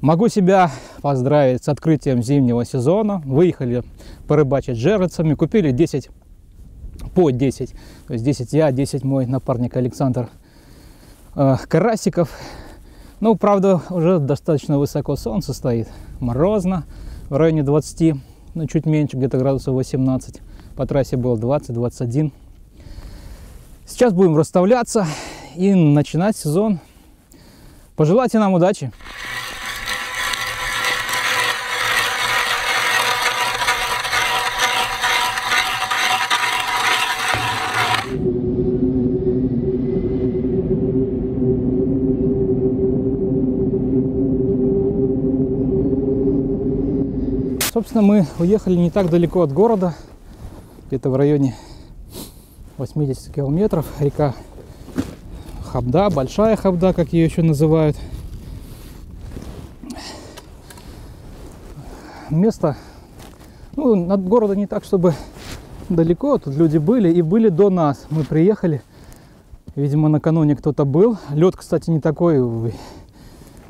Могу себя поздравить с открытием зимнего сезона. Выехали порыбачить жерлицами, купили 10 по 10, то есть 10 я, 10 мой напарник Александр э, Карасиков. Ну, правда, уже достаточно высоко солнце стоит, морозно, в районе 20, ну, чуть меньше, где-то градусов 18. По трассе было 20-21. Сейчас будем расставляться и начинать сезон. Пожелайте нам удачи! Собственно, мы уехали не так далеко от города, где-то в районе 80 километров. Река Хабда, Большая Хабда, как ее еще называют. Место, ну, от города не так, чтобы далеко, тут люди были и были до нас. Мы приехали, видимо, накануне кто-то был. Лед, кстати, не такой,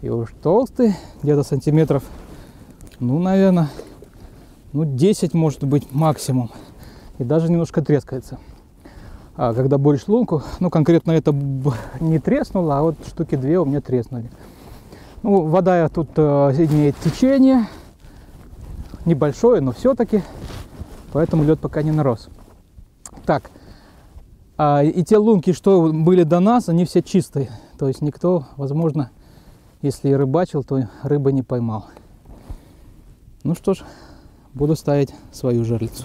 и уж толстый, где-то сантиметров, ну, наверное, ну 10 может быть максимум. И даже немножко трескается. А когда борешь лунку ну конкретно это не треснуло а вот штуки две у меня треснули. Ну вода тут э, имеет течение небольшое но все-таки поэтому лед пока не нарос. Так а, и те лунки что были до нас они все чистые. То есть никто возможно если и рыбачил то рыбы не поймал. Ну что ж буду ставить свою жерлицу.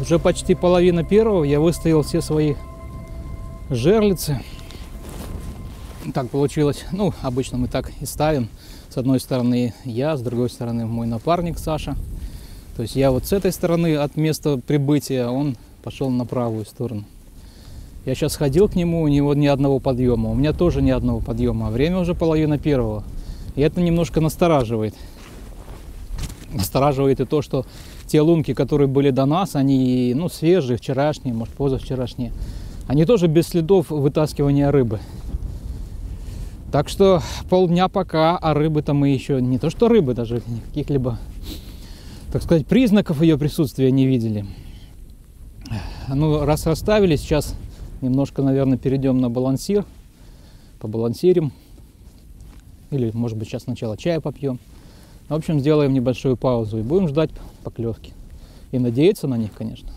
Уже почти половина первого я выставил все свои жерлицы. Так получилось. Ну, обычно мы так и ставим. С одной стороны я, с другой стороны мой напарник Саша. То есть я вот с этой стороны от места прибытия, он пошел на правую сторону. Я сейчас ходил к нему, у него ни одного подъема. У меня тоже ни одного подъема. А время уже половина первого. И это немножко настораживает. Настораживает и то, что те лунки, которые были до нас, они ну, свежие, вчерашние, может, позавчерашние, они тоже без следов вытаскивания рыбы. Так что полдня пока, а рыбы-то мы еще не то что рыбы, даже каких-либо, так сказать, признаков ее присутствия не видели. Ну, раз расставили, сейчас немножко, наверное, перейдем на балансир, побалансирим. Или, может быть, сейчас сначала чая попьем. В общем, сделаем небольшую паузу и будем ждать поклевки. И надеяться на них, конечно.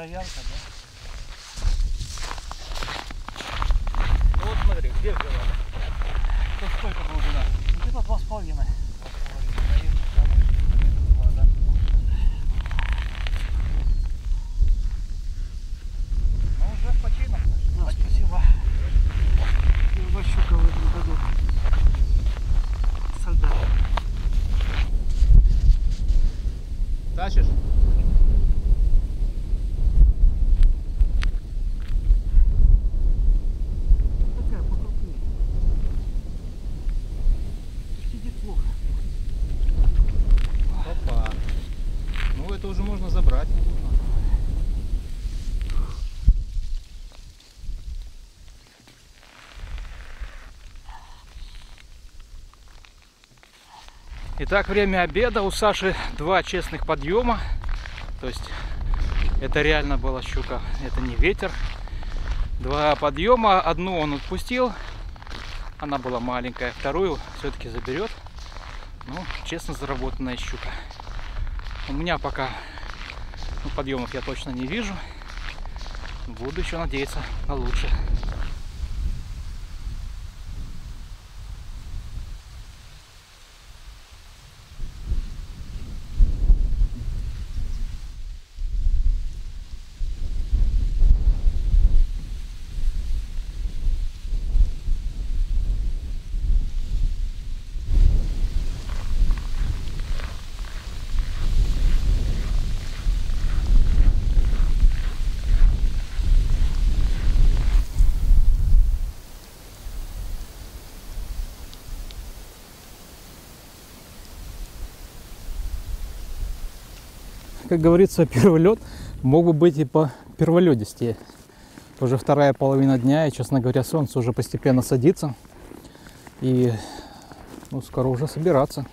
Травянка, да? Ну вот смотри, где взяла? Тут сколько глубина? Где-то два с половиной. это уже можно забрать. Итак, время обеда. У Саши два честных подъема. То есть это реально была щука. Это не ветер. Два подъема. Одну он отпустил. Она была маленькая. Вторую все-таки заберет. Ну, честно заработанная щука. У меня пока ну, подъемов я точно не вижу. Буду еще надеяться на лучшее. Как говорится, первый лед мог бы быть и по перволедистее. Уже вторая половина дня, и, честно говоря, солнце уже постепенно садится. И ну, скоро уже собираться.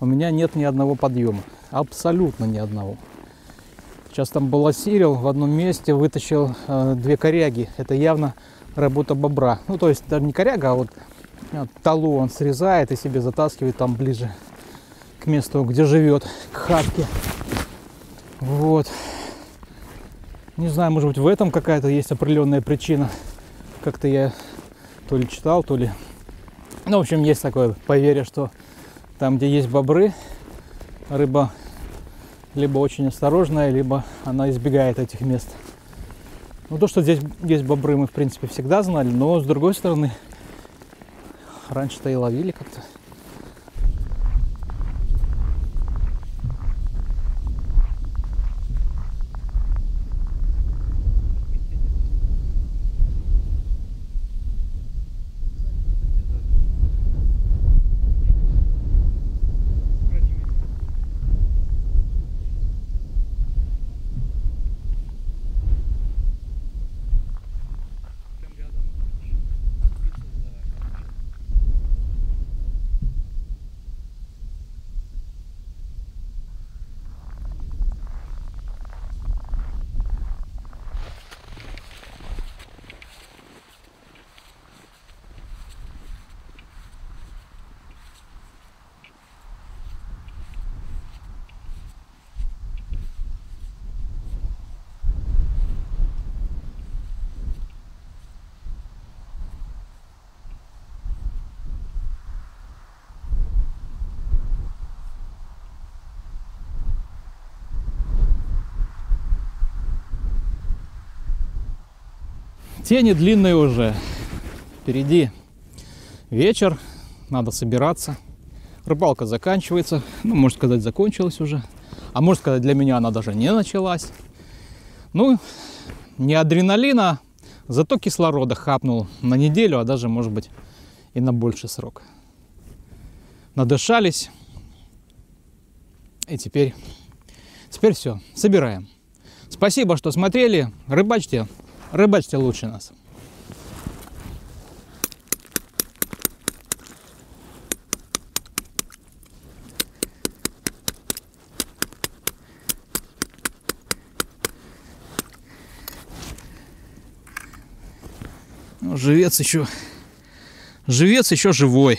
У меня нет ни одного подъема. Абсолютно ни одного. Сейчас там балансирил в одном месте, вытащил э, две коряги. Это явно работа бобра. Ну, то есть даже не коряга, а вот э, талу он срезает и себе затаскивает там ближе к месту, где живет, к хатке. Вот. Не знаю, может быть в этом какая-то есть определенная причина. Как-то я то ли читал, то ли... Ну, в общем, есть такое поверье, что там, где есть бобры, рыба либо очень осторожная, либо она избегает этих мест. Ну, то, что здесь есть бобры, мы, в принципе, всегда знали, но, с другой стороны, раньше-то и ловили как-то. Тени длинные уже. Впереди вечер, надо собираться. Рыбалка заканчивается. Ну, можно сказать, закончилась уже. А можно сказать, для меня она даже не началась. Ну, не адреналина, зато кислорода хапнул на неделю, а даже, может быть, и на больший срок. Надышались. И теперь, теперь все, собираем. Спасибо, что смотрели. Рыбачьте Рыбачьте лучше нас. Ну, живец еще, живец еще живой.